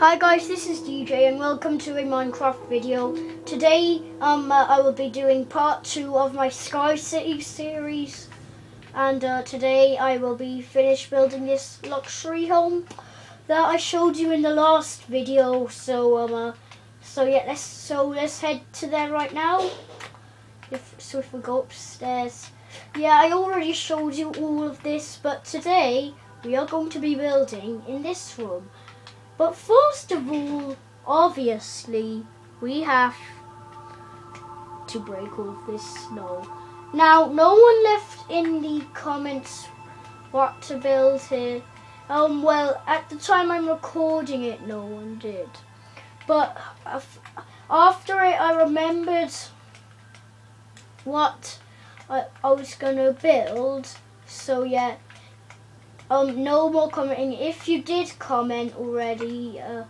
Hi guys, this is DJ and welcome to a Minecraft video. Today um, uh, I will be doing part 2 of my Sky City series and uh, today I will be finished building this luxury home that I showed you in the last video. So um, uh, so yeah, let's so let's head to there right now. If so, if we go upstairs, yeah, I already showed you all of this, but today we are going to be building in this room. But first of all, obviously, we have to break all this snow. Now, no one left in the comments what to build here. Um, well, at the time I'm recording it, no one did. But after it, I remembered what I, I was gonna build. So yeah, um, no more commenting. If you did comment already, uh,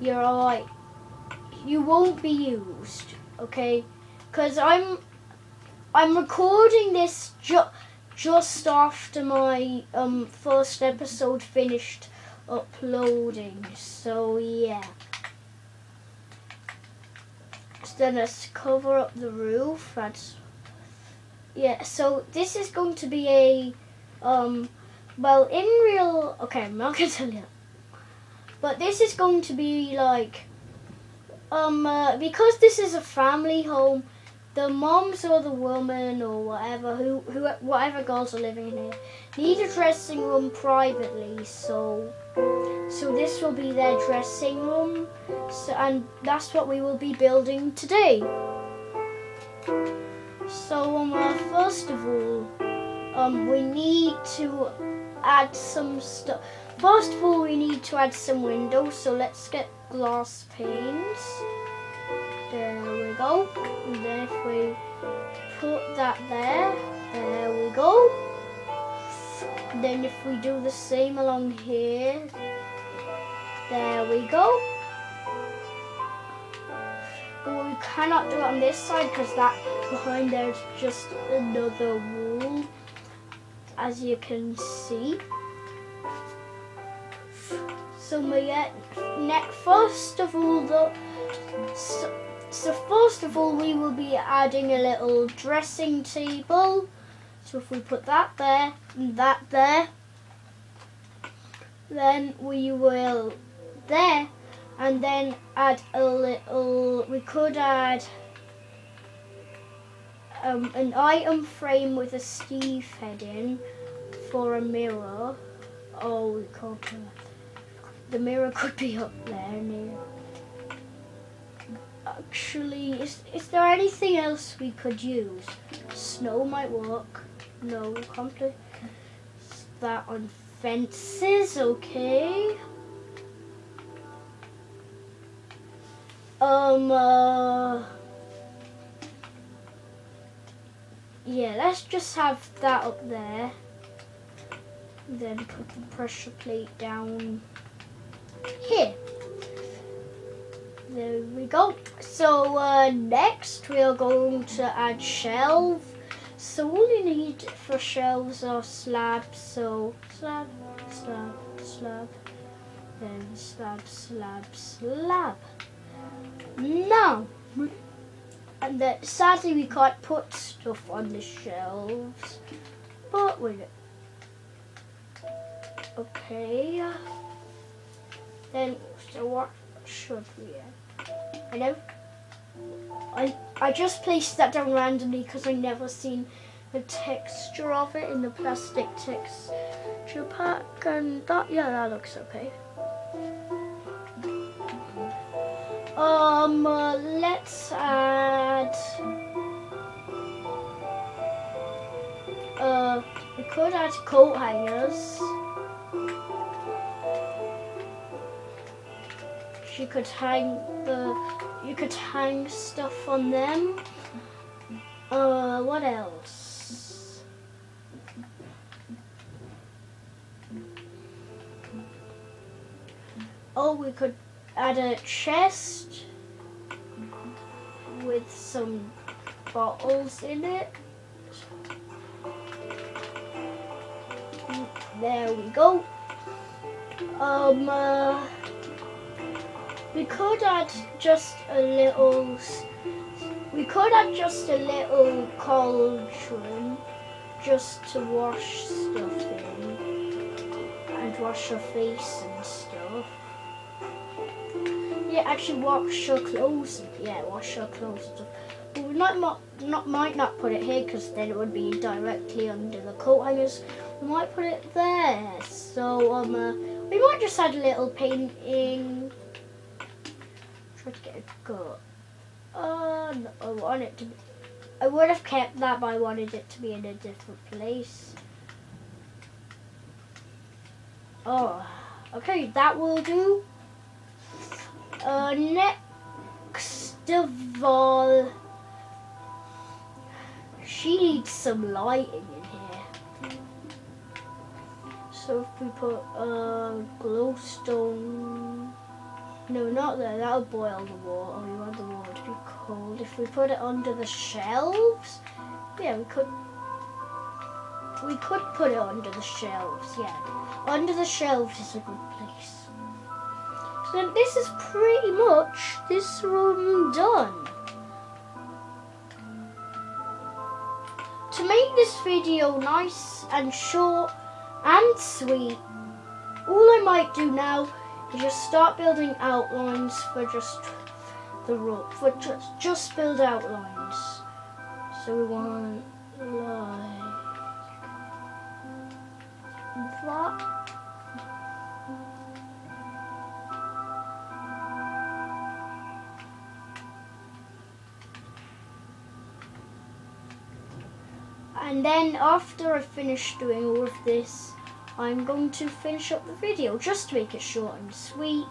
you're alright. You won't be used, okay? Because I'm, I'm recording this ju just after my um, first episode finished uploading. So yeah. So then let's cover up the roof. That's yeah. So this is going to be a um well, in real, okay, I'm not gonna tell you. But this is going to be like, um, uh, because this is a family home, the moms or the woman or whatever, who, who, whatever girls are living in here, need a dressing room privately. So, so this will be their dressing room, so, and that's what we will be building today. So, um, uh, first of all, um, we need to add some stuff. First of all, we need to add some windows, so let's get glass panes. There we go. And then if we put that there, there we go. Then if we do the same along here, there we go. But we cannot do it on this side because that behind there is just another wall as you can see. So get next first of all the so, so first of all we will be adding a little dressing table. So if we put that there and that there, then we will there and then add a little, we could add um, an item frame with a Steve head in for a mirror. Oh, we can't. The mirror could be up there near. Actually, is is there anything else we could use? Snow might work. No, can't play that on fences. Okay. Um. Uh, yeah, let's just have that up there. Then put the pressure plate down here. There we go. So uh, next we are going to add shelves. So all you need for shelves are slabs. So slab, slab, slab, then slab, slab, slab. Now and that sadly we can't put stuff on the shelves. But wait. Okay. Then so what should we? I know. I I just placed that down randomly because I never seen the texture of it in the plastic texture pack and that yeah that looks okay. Um, uh, let's add. Uh, we could add coat hangers. You could hang the. You could hang stuff on them. Uh, what else? Oh, we could add a chest with some bottles in it. There we go. Um, uh, we could add just a little. We could add just a little cauldron just to wash stuff in and wash your face and stuff. Yeah, actually wash your clothes. Yeah, wash your clothes. But we might not, not might not put it here because then it would be directly under the coat hangers. We might put it there. So um, uh, we might just add a little painting. Try to get a gut. Uh, no, I want it to be. I would have kept that, but I wanted it to be in a different place. Oh, okay, that will do. Uh, next of all, she needs some lighting in here. So if we put a uh, glowstone, no, not there, that'll boil the water. We want the water to be cold. If we put it under the shelves, yeah, we could, we could put it under the shelves, yeah. Under the shelves is a good place. So this is pretty much this room done. To make this video nice and short and sweet, all I might do now is just start building outlines for just the room, for just, just build outlines. So we want like that. And then after I finish doing all of this, I'm going to finish up the video just to make it short and sweet.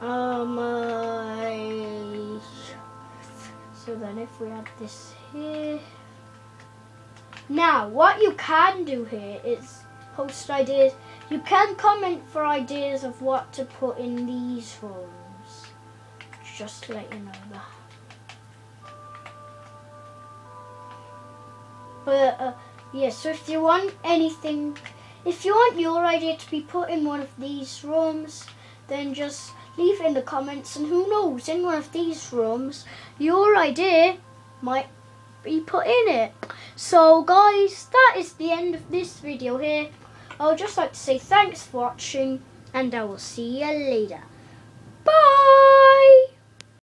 Um, so then if we add this here. Now, what you can do here is post ideas. You can comment for ideas of what to put in these rooms. Just to let you know that. But uh, yeah, so if you want anything, if you want your idea to be put in one of these rooms, then just leave in the comments. And who knows, in one of these rooms, your idea might be put in it. So guys, that is the end of this video here. I would just like to say thanks for watching, and I will see you later. Bye!